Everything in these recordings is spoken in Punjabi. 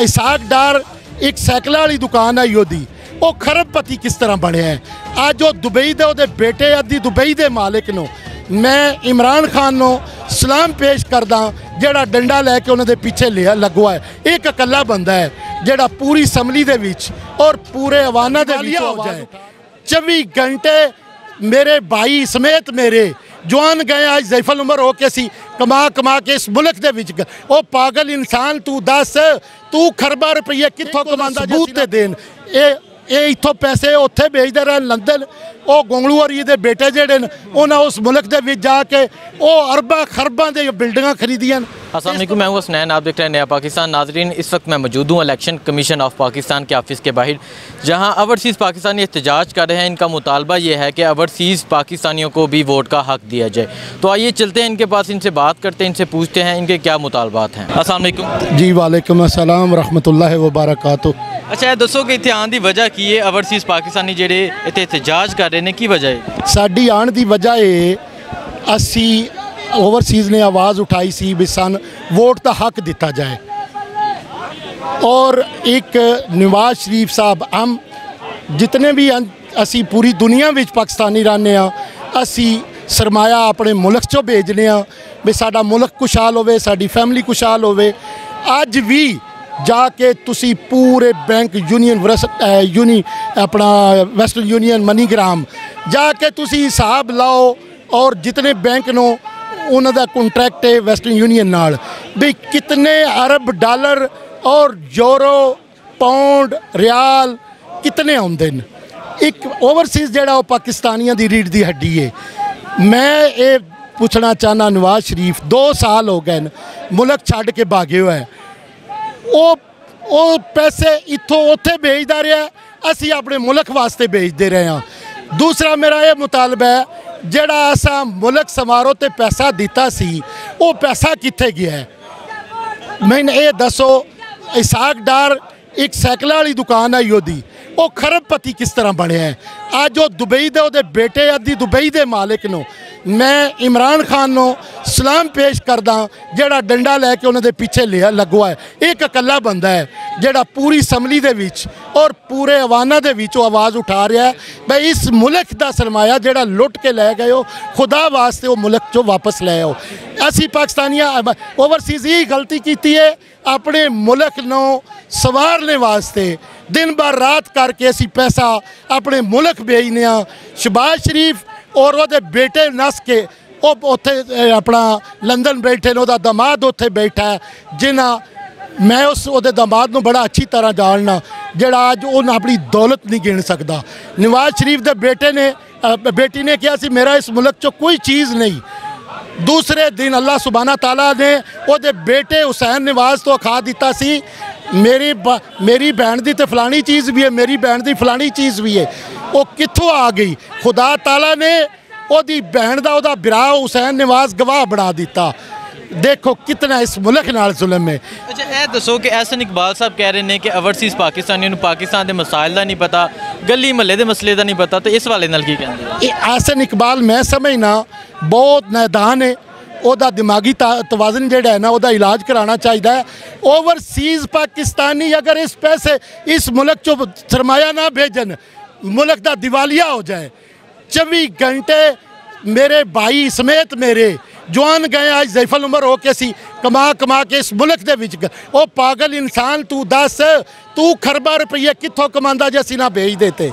ਇਸਾਕ ਡਾਰ ਇੱਕ ਸਾਈਕਲਾਂ ਵਾਲੀ ਦੁਕਾਨ ਹੈ ਉਹਦੀ ਉਹ ਖਰਬਪਤੀ ਕਿਸ ਤਰ੍ਹਾਂ ਬਣਿਆ ਹੈ? ਅੱਜ ਉਹ ਦੁਬਈ ਦੇ ਉਹਦੇ ਬੇਟੇ ਅੱਧੀ ਦੁਬਈ ਦੇ ਮਾਲਕ ਨੂੰ। ਮੈਂ ਇਮਰਾਨ ਖਾਨ ਨੂੰ ਸਲਾਮ ਪੇਸ਼ ਕਰਦਾ ਜਿਹੜਾ ਡੰਡਾ ਲੈ ਕੇ ਉਹਨਾਂ ਦੇ ਪਿੱਛੇ ਲਿਆ ਲੱਗਵਾ ਹੈ। ਇੱਕ ਇਕੱਲਾ ਬੰਦਾ ਹੈ ਜਿਹੜਾ ਪੂਰੀ ਅਸੈਂਬਲੀ ਦੇ ਵਿੱਚ ਔਰ ਪੂਰੇ ਅਵਾਨਾ ਦੇ ਵਿੱਚ ਹੋ ਜਾਏ। 24 ਘੰਟੇ ਮੇਰੇ ਭਾਈ ਸਮੇਤ ਮੇਰੇ ਜਵਾਨ ਗਏ ਅੱਜ ਜ਼ੈਫਲ ਉਮਰ ਹੋ ਕੇ ਸੀ। ਕਮਾ ਕਮਾ ਕੇ ਇਸ ਮੁਲਕ ਦੇ ਵਿੱਚ। ਉਹ ਪਾਗਲ ਇਨਸਾਨ ਤੂੰ ਦੱਸ ਤੂੰ ਖਰਬਾ ਰੁਪਈਏ ਕਿੱਥੋਂ ਕਮਾਉਂਦਾ ਸਬੂਤ ਤੇ ਦੇਣ ਇਹ ਇਹ ਇੱਥੋਂ ਪੈਸੇ ਉੱਥੇ ਭੇਜਦੇ ਰਹੇ ਲੰਡਨ ਉਹ ਗੋਂਗਲੂ ਔਰ ਦੇ ਬੇਟੇ ਜਿਹੜੇ ਨੇ ਉਹਨਾਂ ਉਸ ਮੁਲਕ ਦੇ ਵਿੱਚ ਜਾ ਕੇ ਉਹ ਅਰਬਾਂ ਖਰਬਾਂ ਦੇ ਬਿਲਡਿੰਗਾਂ ਖਰੀਦੀਆਂ ਨੇ अस्सलाम वालेकुम मैं हूं हसनैन आप देख रहे हैं नया पाकिस्तान नाजरीन इस वक्त मैं मौजूद हूँ इलेक्शन कमीशन ऑफ पाकिस्तान के ऑफिस के बाहर जहां ओवरसीज़ पाकिस्तानी एहतजाज कर रहे हैं इनका मुतालबा ये है कि ओवरसीज़ पाकिस्तानियों को भी वोट का हक दिया जाए तो आइए चलते हैं इनके पास इनसे बात करते हैं इनसे पूछते हैं इनके क्या मुतालबात हैं अस्सलाम वालेकुम ਜੀ ਵਾਲੇਕਮ ਅਸਲਾਮ ਰਹਿਮਤੁਲਾਹ ਵਬਰਕਾਤੁ ਅੱਛਾ, ਇਹ ਦੱਸੋ ਕਿ ਇੱਥੇ ਆਉਣ ਦੀ ਵਜ੍ਹਾ ਕੀ ਹੈ? ਓਵਰਸੀਜ਼ ਪਾਕਿਸਤਾਨੀ ਜਿਹੜੇ ਇੱਥੇ ਇhtਜਾਜ ਕਰ ਰਹੇ ਨੇ, ਕੀ ਵਜ੍ਹਾ ਹੈ? ਸਾਡੀ ਆਣ ਦੀ ਵਜ੍ਹਾ ਇਹ ਅਸੀਂ ਓਵਰਸੀਜ਼ ਨੇ ਆਵਾਜ਼ ਉਠਾਈ ਸੀ ਵੀ ਸਨ ਵੋਟ ਦਾ ਹੱਕ ਦਿੱਤਾ ਜਾਏ। ਔਰ ਇੱਕ ਨਿਵਾਜ਼ ਸ਼ਰੀਫ ਸਾਹਿਬ, ਹਮ ਜਿਤਨੇ ਵੀ ਅਸੀਂ ਪੂਰੀ ਦੁਨੀਆ ਵਿੱਚ ਪਾਕਿਸਤਾਨੀ ਰਹਿੰਦੇ ਆ ਅਸੀਂ ਸਰਮਾਇਆ ਆਪਣੇ ਮੁਲਕ ਚੋਂ ਭੇਜਨੇ ਆ ਵੀ ਸਾਡਾ ਮੁਲਕ ਖੁਸ਼ਹਾਲ ਹੋਵੇ, ਸਾਡੀ ਫੈਮਿਲੀ ਖੁਸ਼ਹਾਲ ਹੋਵੇ। ਅੱਜ ਵੀ ਜਾ ਕੇ ਤੁਸੀਂ ਪੂਰੇ ਬੈਂਕ ਯੂਨੀਅਨ ਵਰਸ ਯੂਨੀ, ਆਪਣਾ ਵੈਸਟਰਨ ਯੂਨੀਅਨ ਮਨੀਗ੍ਰਾਮ ਜਾ ਕੇ ਤੁਸੀਂ ਹਿਸਾਬ ਲਾਓ ਔਰ ਜਿਤਨੇ ਬੈਂਕ ਨੂੰ, ਉਹਨਾਂ ਦਾ ਕੰਟਰੈਕਟ ਹੈ ਵੈਸਟਰਨ ਯੂਨੀਅਨ ਨਾਲ। ਵੀ ਕਿਤਨੇ ਅਰਬ ਡਾਲਰ ਔਰ ਯੂਰੋ ਪਾਉਂਡ ਰਿਆਲ ਕਿਤਨੇ ਆਉਂਦੇ ਨੇ? ਇੱਕ ਓਵਰਸੀਜ਼ ਜਿਹੜਾ ਉਹ ਪਾਕਿਸਤਾਨੀਆਂ ਦੀ ਰੀੜ ਦੀ ਹੱਡੀ ਹੈ ਮੈਂ ਇਹ ਪੁੱਛਣਾ ਚਾਹਨਾ ਨਵਾਜ਼ ਸ਼ਰੀਫ 2 ਸਾਲ ਹੋ ਗਏ ਨੇ, ਮੁਲਕ ਛੱਡ ਕੇ ਭਾਗੇ ਹੋਇਆ ਹੈ ਉਹ ਉਹ ਪੈਸੇ ਇੱਥੋਂ ਉੱਥੇ ਵੇਚਦਾ ਰਿਹਾ। ਅਸੀਂ ਆਪਣੇ ਮੁਲਕ ਵਾਸਤੇ ਭੇਜਦੇ ਰਹੇ ਹਾਂ। ਦੂਸਰਾ ਮੇਰਾ ਇਹ ਮੁਤਾਲਬਾ ਹੈ, ਜਿਹੜਾ ਅਸਾਂ ਮੁਲਕ ਸਮਾਰੋਹ ਤੇ ਪੈਸਾ ਦਿੱਤਾ ਸੀ, ਉਹ ਪੈਸਾ ਕਿੱਥੇ ਗਿਆ ਮੈਨੂੰ ਇਹ ਦੱਸੋ, ਇਸਾਕ ਡਾਰ ਇੱਕ ਸਾਈਕਲਾਂ ਵਾਲੀ ਦੁਕਾਨ ਹੈ ਉਹਦੀ। ਉਹ ਖਰਬਪਤੀ ਕਿਸ ਤਰ੍ਹਾਂ ਬਣਿਆ ਹੈ? ਅੱਜ ਉਹ ਦੁਬਈ ਦੇ ਉਹਦੇ ਬੇਟੇ ਅੱਧੀ ਦੁਬਈ ਦੇ ਮਾਲਕ ਨੂੰ। ਮੈਂ ਇਮਰਾਨ ਖਾਨ ਨੂੰ ਸਲਾਮ ਪੇਸ਼ ਕਰਦਾ ਜਿਹੜਾ ਡੰਡਾ ਲੈ ਕੇ ਉਹਨਾਂ ਦੇ ਪਿੱਛੇ ਲਿਆ ਲੱਗਵਾ ਹੈ। ਇਹ ਇੱਕ ਇਕੱਲਾ ਬੰਦਾ ਹੈ, ਜਿਹੜਾ ਪੂਰੀ ਅਸੈਂਬਲੀ ਦੇ ਵਿੱਚ ਔਰ ਪੂਰੇ ਆਵਾਨਾ ਦੇ ਵਿੱਚ ਉਹ ਆਵਾਜ਼ ਉਠਾ ਰਿਹਾ ਹੈ। ਬਈ ਇਸ ਮੁਲਕ ਦਾ ਸਰਮਾਇਆ ਜਿਹੜਾ ਲੁੱਟ ਕੇ ਲੈ ਗਏ ਹੋ, ਖੁਦਾ ਵਾਸਤੇ ਉਹ ਮੁਲਕ ਚੋਂ ਵਾਪਸ ਲੈ ਆਓ। ਅਸੀਂ ਪਾਕਿਸਤਾਨੀਆਂ ਓਵਰਸੀਜ਼ ਇਹ ਗਲਤੀ ਕੀਤੀ ਹੈ, ਆਪਣੇ ਮੁਲਕ ਨੂੰ ਸਵਾਰਨੇ ਵਾਸਤੇ। ਦਿਨ ਬਰ ਰਾਤ ਕਰਕੇ ਅਸੀਂ ਪੈਸਾ ਆਪਣੇ ਮੁਲਕ ਭੇਜਨੇ ਆ ਸ਼ਬਾਜ਼ ਸ਼ਰੀਫ ਔਰ ਉਹਦੇ ਬੇਟੇ ਨਸ ਕੇ, ਉਹ ਉੱਥੇ ਆਪਣਾ ਲੰਡਨ ਬੈਠੇ ਨੇ, ਉਹਦਾ ਦਮਾਦ ਉੱਥੇ ਬੈਠਾ ਹੈ, ਜਿਨ੍ਹਾਂ ਮੈਂ ਉਸ, ਉਹਦੇ ਦਮਾਦ ਨੂੰ ਬੜਾ ਅੱਛੀ ਤਰ੍ਹਾਂ ਜਾਣਨਾ, ਜਿਹੜਾ ਅੱਜ ਉਹ ਆਪਣੀ ਦੌਲਤ ਨਹੀਂ ਗਿਣ ਸਕਦਾ। ਨਵਾਜ਼ ਸ਼ਰੀਫ ਦੇ ਬੇਟੇ ਨੇ ਬੇਟੀ ਨੇ ਕਿਹਾ ਸੀ, ਮੇਰਾ ਇਸ ਮੁਲਕ 'ਚ ਕੋਈ ਚੀਜ਼ ਨਹੀਂ। ਦੂਸਰੇ ਦਿਨ ਅੱਲਾਹ ਸੁਬਾਨਾ ਤਾਲਾ ਨੇ ਉਹਦੇ ਬੇਟੇ ਹੁਸੈਨ ਨਿਵਾਜ਼ ਤੋਂ ਖਾ ਦਿੱਤਾ ਸੀ ਮੇਰੀ ਬ- ਮੇਰੀ ਭੈਣ ਦੀ ਤੇ ਫਲਾਣੀ ਚੀਜ਼ ਵੀ ਹੈ ਮੇਰੀ ਭੈਣ ਦੀ ਫਲਾਣੀ ਚੀਜ਼ ਵੀ ਹੈ ਉਹ ਕਿੱਥੋਂ ਆ ਗਈ ਖੁਦਾ ਤਾਲਾ ਨੇ ਉਹਦੀ ਭੈਣ ਦਾ ਉਹਦਾ ਵਿਰਾਹ ਹੁਸੈਨ ਨਿਵਾਜ਼ ਗਵਾਹ ਬਣਾ ਦਿੱਤਾ ਦੇਖੋ ਕਿਤਨਾ ਇਸ ਮੁਲਕ ਨਾਲ ਜ਼ੁਲਮ ਹੈ। ਅੱਛਾ ਇਹ ਦੱਸੋ ਕਿ ਐਸਨ ਇਕਬਾਲ ਸਾਹਿਬ ਕਹਿ ਰਹੇ ਨੇ ਕਿ ਓਵਰਸੀਜ਼ ਪਾਕਿਸਤਾਨੀਆਂ ਨੂੰ ਪਾਕਿਸਤਾਨ ਦੇ ਮਸਾਇਲ ਦਾ ਨਹੀਂ ਪਤਾ ਗਲੀ ਮਹੱਲੇ ਦੇ ਮਸਲੇ ਦਾ ਨਹੀਂ ਪਤਾ ਤੇ ਇਸ ਵਾਲੇ ਨਾਲ ਕੀ ਕਹਿੰਦੇ ਹੋ? ਇਹ ਆਸਨ ਇਕਬਾਲ ਮੈਂ ਸਮਝਣਾ ਬਹੁਤ ਨੈਦਾਨ ਹੈ। ਉਹਦਾ ਦਿਮਾਗੀ ਤਾ- ਤਵਾਜ਼ਨ ਜਿਹੜਾ ਹੈ ਨਾ ਉਹਦਾ ਇਲਾਜ ਕਰਾਉਣਾ ਚਾਹੀਦਾ ਹੈ। ਓਵਰਸੀਜ਼ ਪਾਕਿਸਤਾਨੀ ਅਗਰ ਇਸ ਪੈਸੇ ਇਸ ਮੁਲਕ ਚੋਂ ਸਰਮਾਇਆ ਨਾ ਭੇਜਣ ਮੁਲਕ ਦਾ ਦਿਵਾਲੀਆ ਹੋ ਜਾਏ 24 ਘੰਟੇ ਮੇਰੇ ਭਾਈ ਸਮੇਤ ਮੇਰੇ ਜਵਾਨ ਗਏ ਅੱਜ ਜ਼ੈਫਲ ਉਮਰ ਹੋ ਕੇ ਸੀ ਕਮਾ ਕਮਾ ਕੇ ਇਸ ਮੁਲਕ ਦੇ ਵਿੱਚ। ਉਹ ਪਾਗਲ ਇਨਸਾਨ ਤੂੰ ਦੱਸ ਤੂੰ ਖਰਬਾ ਰੁਪਈਏ ਕਿੱਥੋਂ ਕਮਾਉਂਦਾ ਜੇ ਅਸੀਂ ਨਾ ਭੇਜ ਦੇਤੇ?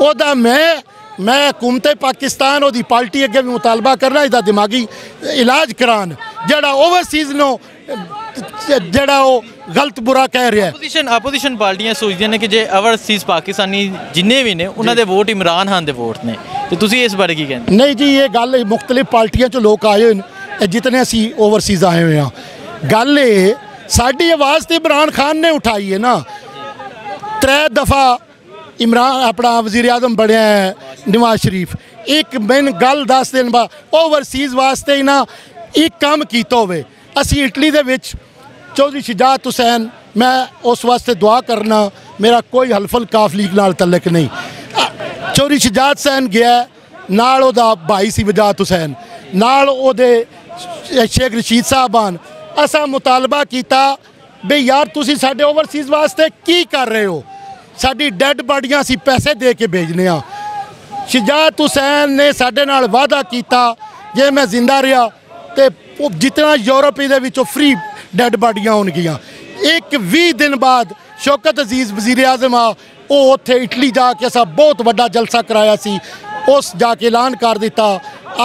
ਉਹਦਾ ਮੈਂ ਮੈਂ ਹਕੂਮਤ ਪਾਕਿਸਤਾਨ ਉਹਦੀ ਪਾਰਟੀ ਅੱਗੇ ਵੀ ਮੁਤਾਲਬਾ ਕਰਨਾ ਇਹਦਾ ਦਿਮਾਗੀ ਇਲਾਜ ਕਰਾਉਣ ਜਿਹੜਾ ਓਵਰਸੀਜ਼ ਨੂੰ ਜਿਹੜਾ ਉਹ ਗਲਤ ਬੁਰਾ ਕਹਿ ਰਿਹਾ ਹੈ। ਆਪੋਜੀਸ਼ਨ ਆਪੋਜੀਸ਼ਨ ਪਾਰਟੀਆਂ ਸੋਚਦੀਆਂ ਨੇ ਕਿ ਜੇ ਓਵਰਸੀਜ਼ ਪਾਕਿਸਤਾਨੀ ਜਿੰਨੇ ਵੀ ਨੇ ਉਹਨਾਂ ਦੇ ਵੋਟ ਇਮਰਾਨ ਖਾਨ ਦੇ ਵੋਟ ਨੇ। ਤੇ ਤੁਸੀਂ ਇਸ ਬਾਰੇ ਕੀ ਕਹਿੰਦੇ? ਨਹੀਂ ਜੀ ਇਹ ਗੱਲ ਮੁxtਲਿਫ ਪਾਰਟੀਆਂ ਚੋਂ ਲੋਕ ਆਏ ਹੋਏ ਨੇ। ਇਹ ਜਿਤਨੇ ਅਸੀਂ ਓਵਰਸੀਜ਼ ਆਏ ਹੋਏ ਆ ਗੱਲ ਇਹ, ਸਾਡੀ ਆਵਾਜ਼ ਤੇ ਇਮਰਾਨ ਖਾਨ ਨੇ ਉਠਾਈ ਹੈ ਨਾ। ਤਰੇ ਦਫਾ ਇਮਰਾਨ, ਆਪਣਾ ਵਜ਼ੀਰ ਆਜ਼ਮ ਬਣਿਆ ਹੈ, ਨਵਾਜ਼ ਸ਼ਰੀਫ। ਇੱਕ ਮੈਨ ਗੱਲ ਦੱਸ ਦੇਣ ਬਾ ਓਵਰਸੀਜ਼ ਵਾਸਤੇ ਨਾ ਇੱਕ ਕੰਮ ਕੀਤਾ ਹੋਵੇ। ਅਸੀਂ ਇਟਲੀ ਦੇ ਵਿੱਚ, ਚੌਧਰੀ ਸ਼ਿਜਾਤ ਹੁਸੈਨ, ਮੈਂ ਉਸ ਵਾਸਤੇ ਦੁਆ ਕਰਨਾ, ਮੇਰਾ ਕੋਈ ਹਲਫਲ ਕਾਫ ਲੀਗ ਨਾਲ ਤਲਕ ਨਹੀਂ। ਚੌਧਰੀ ਸ਼ਿਜਾਤ ਹੁਸੈਨ ਗਿਆ, ਨਾਲ ਉਹਦਾ ਭਾਈ ਸੀ ਵਜਾਤ ਹੁਸੈਨ। ਨਾਲ ਉਹਦੇ ਸ਼ੇਖ ਰਸ਼ੀਦ ਸਾਹਿਬਾਨ, ਅਸਾਂ ਮੁਤਾਲਬਾ ਕੀਤਾ ਬਈ ਯਾਰ ਤੁਸੀਂ ਸਾਡੇ ਓਵਰਸੀਜ਼ ਵਾਸਤੇ ਕੀ ਕਰ ਰਹੇ ਹੋ? ਸਾਡੀ ਡੈੱਡ ਬਾਡੀਆਂ ਅਸੀਂ ਪੈਸੇ ਦੇ ਕੇ ਭੇਜਨੇ ਆ। ਸ਼ਿਜਾਤ ਹੁਸੈਨ ਨੇ ਸਾਡੇ ਨਾਲ ਵਾਅਦਾ ਕੀਤਾ, ਜੇ ਮੈਂ ਜ਼ਿੰਦਾ ਰਿਹਾ ਤੇ ਉਹ ਜਿਤਨਾ ਯੂਰਪੀ ਦੇ ਵਿੱਚੋਂ ਫ੍ਰੀ ਡੈੱਡ ਬਾਡੀਆਂ ਹੋਣਗੀਆਂ। ਇੱਕ 20 ਦਿਨ ਬਾਅਦ ਸ਼ੌਕਤ ਅਜ਼ੀਜ਼ ਵਜ਼ੀਰ ਆਜ਼ਮ ਆ, ਉਹ ਉੱਥੇ ਇਟਲੀ ਜਾ ਕੇ ਅਸਾਂ ਬਹੁਤ ਵੱਡਾ ਜਲਸਾ ਕਰਾਇਆ ਸੀ, ਉਸ ਜਾ ਕੇ ਐਲਾਨ ਕਰ ਦਿੱਤਾ।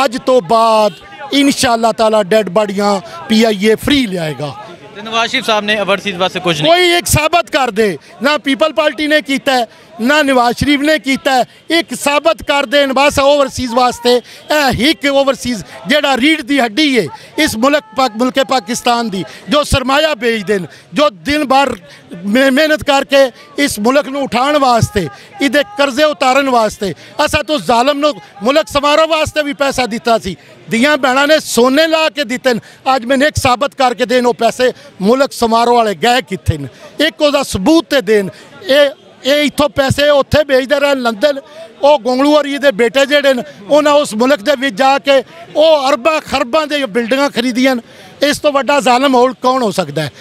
ਅੱਜ ਤੋਂ ਬਾਅਦ ਇਨਸ਼ਾਅੱਲਾ ਤਾਲਾ ਡੈੱਡ ਬਾਡੀਆਂ ਪੀਆਈਏ ਫ੍ਰੀ ਲਿਆਏਗਾ ਤੇ ਨਵਾਜ਼ ਸ਼ਰੀਫ ਸਾਹਿਬ ਨੇ ਓਵਰਸੀਜ਼ ਵਾਸਤੇ ਕੁਝ ਨਹੀਂ ਕੋਈ ਇੱਕ ਸਾਬਤ ਕਰ ਦੇ ਨਾ ਪੀਪਲ ਪਾਰਟੀ ਨੇ ਕੀਤਾ ਹੈ, ਨਾ ਨਵਾਜ਼ ਸ਼ਰੀਫ ਨੇ ਕੀਤਾ ਹੈ। ਇੱਕ ਸਾਬਤ ਕਰ ਦੇਣ ਬਸ ਓਵਰਸੀਜ਼ ਵਾਸਤੇ ਇਹ ਇੱਕ ਓਵਰਸੀਜ਼ ਜਿਹੜਾ ਰੀੜ ਦੀ ਹੱਡੀ ਹੈ ਇਸ ਮੁਲਕ ਪਾਕ ਮੁਲਕੇ ਪਾਕਿਸਤਾਨ ਦੀ ਜੋ ਸਰਮਾਇਆ ਵੇਚ ਦੇਣ ਜੋ ਦਿਨ ਭਰ ਮਿਹ- ਮਿਹਨਤ ਕਰਕੇ ਇਸ ਮੁਲਕ ਨੂੰ ਉਠਾਉਣ ਵਾਸਤੇ, ਇਹਦੇ ਕਰਜ਼ੇ ਉਤਾਰਨ ਵਾਸਤੇ, ਅਸਾਂ ਤੋਂ ਜ਼ਾਲਮ ਨੂੰ ਮੁਲਕ ਸਮਾਰੋ ਵਾਸਤੇ ਵੀ ਪੈਸਾ ਦਿੱਤਾ ਸੀ। ਦੀਆਂ ਭੈਣਾਂ ਨੇ ਸੋਨੇ ਲਾ ਕੇ ਦਿੱਤੇ ਨੇ। ਅੱਜ ਮੈਨੂੰ ਇੱਕ ਸਾਬਤ ਕਰਕੇ ਦੇਣ, ਉਹ ਪੈਸੇ ਮੁਲਕ ਸਮਾਰੋ ਵਾਲੇ ਗਏ ਕਿੱਥੇ ਨੇ? ਇੱਕ ਉਹਦਾ ਸਬੂਤ ਤੇ ਦੇਣ। ਇਹ ਇਹ ਇੱਥੋਂ ਪੈਸੇ ਉੱਥੇ ਵੇਚਦੇ ਰਹਿਣ, ਲੰਡਨ। ਉਹ ਗੋਂਗਲੂ ਔਰ ਇਹਦੇ ਬੇਟੇ ਜਿਹੜੇ ਨੇ, ਉਹਨਾਂ ਉਸ ਮੁਲਕ ਦੇ ਵਿੱਚ ਜਾ ਕੇ ਉਹ ਅਰਬਾਂ ਖਰਬਾਂ ਦੇ ਬਿਲਡਿੰਗਾਂ ਖਰੀਦੀਆਂ ਨੇ। ਇਸ ਤੋਂ ਵੱਡਾ ਜ਼ਾਲਮ ਹੋਰ ਕੌਣ ਹੋ ਸਕਦਾ ਹੈ?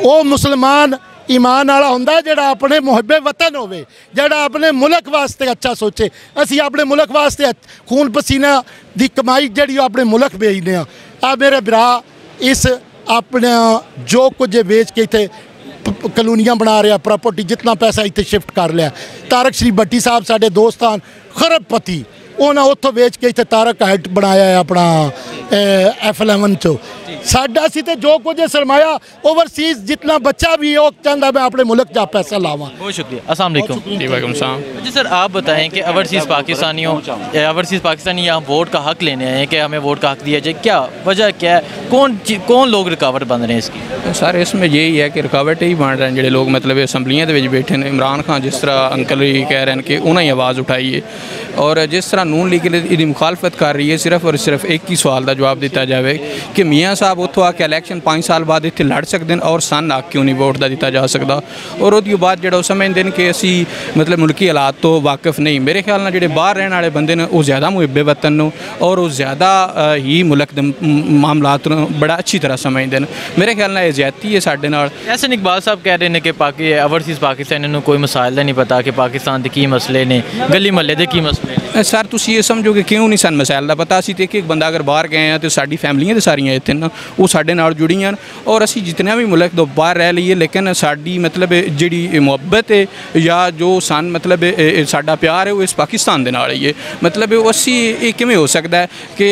ਉਹ ਮੁਸਲਮਾਨ ਈਮਾਨ ਵਾਲਾ ਹੁੰਦਾ ਜਿਹੜਾ ਆਪਣੇ ਮੁਹੱਬੇ ਵਤਨ ਹੋਵੇ, ਜਿਹੜਾ ਆਪਣੇ ਮੁਲਕ ਵਾਸਤੇ ਅੱਛਾ ਸੋਚੇ। ਅਸੀਂ ਆਪਣੇ ਮੁਲਕ ਵਾਸਤੇ ਅੱਛ- ਖੂਨ ਪਸੀਨਾ ਦੀ ਕਮਾਈ ਜਿਹੜੀ ਉਹ ਆਪਣੇ ਮੁਲਕ ਵੇਚਦੇ ਆ ਆ ਮੇਰੇ ਭਰਾ, ਇਸ ਆਪਣਾ ਜੋ ਕੁਝ ਵੇਚ ਕੇ ਇੱਥੇ ਪ- ਕਲੋਨੀਆਂ ਬਣਾ ਰਿਹਾ ਪ੍ਰਾਪਰਟੀ ਜਿੰਨਾ ਪੈਸਾ ਇੱਥੇ ਸ਼ਿਫਟ ਕਰ ਲਿਆ। ਤਾਰਕ ਸ਼੍ਰੀ ਬੱਟੀ ਸਾਹਿਬ ਸਾਡੇ ਦੋਸਤਾਨ ਖਰਬਪਤੀ। ਉਹਨਾਂ ਉੱਥੋਂ ਵੇਚ ਕੇ ਇੱਥੇ ਤਾਰਕ ਹਾਈਟ ਬਣਾਇਆ ਹੈ ਆਪਣਾ F11 ਚੋਂ ਸਾਡਾ ਸੀ ਤੇ ਜੋ ਕੁਝ ਇਹ ਸਰਮਾਇਆ ਓਵਰਸੀਜ਼ ਜਿੰਨਾ ਬੱਚਾ ਵੀ ਹੈ, ਉਹ ਚਾਹੁੰਦਾ मैं अपने मुल्क जा पैसा लावा बहुत शुक्रिया अस्सलाम वालेकुम जी वालेकुम सलाम जी सर आप बताएं कि ओवरसीज़ पाकिस्तानियों ओवरसीज़ पाकिस्तानी यहाँ वोट का हक लेने आए हैं कि हमें वोट का हक दिया जाए क्या वजह क्या है कौन ची- कौन लोग रुकावट बन रहे हैं इसकी ਸਰ ਇਸ ਵਿੱਚ ਯਹੀ ਹੈ ਕਿ ਰੁਕਾਵਟ ਹੀ ਬਣ ਰਹੇ ਨੇ ਜਿਹੜੇ ਲੋਕ ਮਤਲਬ ਅਸੈਂਬਲੀਆਂ ਦੇ ਵਿੱਚ ਬੈਠੇ ਨੇ ਇਮਰਾਨ ਖਾਨ ਜਿਸ ਤਰ੍ਹਾਂ ਅੰਕਲ ਹੀ ਕਹਿ ਰਹੇ ਨੇ ਕਿ ਉਹਨਾਂ ਹੀ ਆਵਾਜ਼ ਉਠਾਈਏ ਔਰ ਜਿਸ ਤਰ੍ਹਾਂ ਨੂਨ ਲੀਗ ਇਹਦੀ ਮੁਖਾਲਫਤ ਕਰ ਰਹੀ ਹੈ ਸਿਰਫ ਔਰ ਸਿਰਫ ਇੱਕ ਹੀ ਸਵਾਲ ਦਾ ਜਵਾਬ ਦਿੱਤਾ ਜਾਵੇ ਕਿ ਮੀਆਂ ਸਾਹਿਬ ਉੱਥੋਂ ਆ ਕੇ ਇਲੈਕਸ਼ਨ 5 ਸਾਲ ਬਾਅਦ ਇੱਥੇ ਲੜ ਸਕਦੇ ਨੇ ਔਰ ਸਨ ਆ ਕਿਉਂ ਨਹੀਂ ਵੋਟ ਦਾ ਦਿੱਤਾ ਜਾ ਸਕਦਾ। ਔਰ ਉਹਦੀ ਬਾਅਦ ਜਿਹੜਾ ਉਹ ਸਮਝਦੇ ਨੇ ਕਿ ਅਸੀਂ ਮਤਲਬ ਮੁਲਕੀ ਹਾਲਾਤ ਤੋਂ ਵਾਕਿਫ ਨਹੀਂ। ਮੇਰੇ ਖਿਆਲ ਨਾਲ ਜਿਹੜੇ ਬਾਹਰ ਰਹਿਣ ਵਾਲੇ ਬੰਦੇ ਨੇ ਉਹ ਜ਼ਿਆਦਾ ਮੁਹੱਬੇ ਵਤਨ ਨੂੰ ਔਰ ਉਹ ਜ਼ਿਆਦਾ ਅ, ਹੀ ਮੁਲਕ ਦੇ ਮ- ਮਾਮਲਾਤ ਨੂੰ ਬੜਾ ਅੱਛੀ ਤਰ੍ਹਾਂ ਸਮਝਦੇ ਨੇ। ਮੇਰੇ ਖਿਆਲ ਨਾਲ ਇਹ ਜ਼ਿਆਦਤੀ ਹੈ ਸਾਡੇ ਨਾਲ। ਐਸਨ ਇਕਬਾਲ ਸਾਹਿਬ ਕਹਿ ਰਹੇ ਨੇ ਕਿ ਪਾਕੀ ਓਵਰਸੀਜ਼ ਪਾਕਿਸਤਾਨੀਆਂ ਨੂੰ ਕੋਈ ਮਸਾਇਲ ਦਾ ਨਹੀਂ ਪਤਾ ਕਿ ਪਾਕਿਸਤਾਨ ਤੁਸੀਂ ਇਹ ਸਮਝੋ ਕਿ ਕਿਉਂ ਨਹੀਂ ਸਾਨੂੰ ਮਸਾਇਲ ਦਾ ਪਤਾ? ਅਸੀਂ ਤੇ ਇੱਕ ਇੱਕ ਬੰਦਾ ਅਗਰ ਬਾਹਰ ਗਏ ਆ ਤੇ ਸਾਡੀ ਫੈਮਲੀਆਂ ਤੇ ਸਾਰੀਆਂ ਇੱਥੇ ਨਾ, ਉਹ ਸਾਡੇ ਨਾਲ ਜੁੜੀਆਂ ਨੇ ਔਰ ਅਸੀਂ ਜਿਤਨਾ ਵੀ ਮੁਲਕ ਤੋਂ ਬਾਹਰ ਰਹਿ ਲਈਏ, ਲੇਕਿਨ ਸਾਡੀ ਮਤਲਬ ਜਿਹੜੀ ਮੁਹੱਬਤ ਹੈ ਜਾਂ ਜੋ ਸਨ ਮਤਲਬ ਸਾਡਾ ਪਿਆਰ ਹੈ, ਉਹ ਇਸ ਪਾਕਿਸਤਾਨ ਦੇ ਨਾਲ ਹੀ ਹੈ। ਮਤਲਬ ਉਹ ਅਸੀਂ, ਇਹ ਕਿਵੇਂ ਹੋ ਸਕਦਾ ਹੈ ਕਿ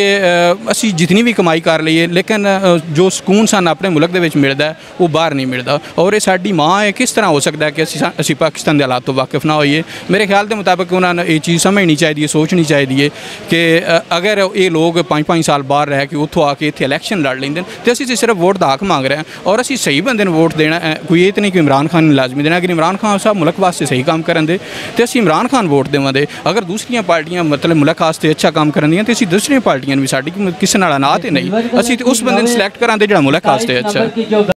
ਅਸੀਂ ਜਿਤਨੀ ਵੀ ਕਮਾਈ ਕਰ ਲਈਏ, ਲੇਕਿਨ ਜੋ ਸਕੂਨ ਸਾਨੂੰ ਆਪਣੇ ਮੁਲਕ ਦੇ ਵਿੱਚ ਮਿਲਦਾ ਉਹ ਬਾਹਰ ਨਹੀਂ ਮਿਲਦਾ। ਔਰ ਇਹ ਸਾਡੀ ਮਾਂ ਹੈ, ਕਿਸ ਤਰ੍ਹਾਂ ਹੋ ਸਕਦਾ ਕਿ ਅਸੀਂ ਅਸੀਂ ਪਾਕਿਸਤਾਨ ਦੇ ਹਾਲਾਤ ਤੋਂ ਵਾਕਿਫ ਨਾ ਹੋਈਏ? ਮੇਰੇ ਖਿਆਲ ਦੇ ਮੁਤਾਬਕ ਉਹਨਾਂ ਨੂੰ ਇਹ ਚੀਜ਼ ਸਮਝਣੀ ਚਾਹੀਦੀ ਹੈ, ਸੋਚਣੀ ਚਾਹੀਦੀ ਹੈ ਕਿ ਅਗਰ ਇਹ ਲੋਕ 5-5 ਸਾਲ ਬਾਹਰ ਰਹਿ ਕੇ ਉੱਥੋਂ ਆ ਕੇ ਇੱਥੇ ਇਲੈਕਸ਼ਨ ਲੜ ਲੈਂਦੇ ਨੇ, ਤੇ ਅਸੀਂ ਤੇ ਸਿਰਫ ਵੋਟ ਦਾ ਹੱਕ ਮੰਗ ਰਹੇ ਹਾਂ ਔਰ ਅਸੀਂ ਸਹੀ ਬੰਦੇ ਨੂੰ ਵੋਟ ਦੇਣਾ ਕੋਈ ਇਹ ਤਾਂ ਨਹੀਂ ਕਿ ਇਮਰਾਨ ਖਾਨ ਨੂੰ ਲਾਜ਼ਮੀ ਦੇਣਾ। ਕਿ ਇਮਰਾਨ ਖਾਨ ਸਾਹਿਬ ਮੁਲਕ ਵਾਸਤੇ ਸਹੀ ਕੰਮ ਕਰਨ ਦੇ, ਤੇ ਅਸੀਂ ਇਮਰਾਨ ਖਾਨ ਵੋਟ ਦੇਵਾਂਗੇ ਅਗਰ ਦੂਸਰੀਆਂ ਪਾਰਟੀਆਂ ਮਤਲਬ ਮੁਲਕ ਵਾਸਤੇ ਅੱਛਾ ਕੰਮ ਕਰਨ ਦੀਆਂ, ਤੇ ਅਸੀਂ ਦੂਸਰੀਆਂ ਪਾਰਟੀਆਂ ਨੂੰ ਵੀ ਸਾਡੀ ਕਿਸੇ ਨਾਲ ਅਨਾਤ ਹੀ ਨਹੀਂ। ਅਸੀਂ ਤੇ ਉਸ ਬੰਦੇ ਨੂੰ ਸਿਲੈਕਟ ਕਰਾਂਗੇ ਜਿਹੜਾ ਮੁਲਕ ਵਾਸਤੇ ਅੱਛਾ।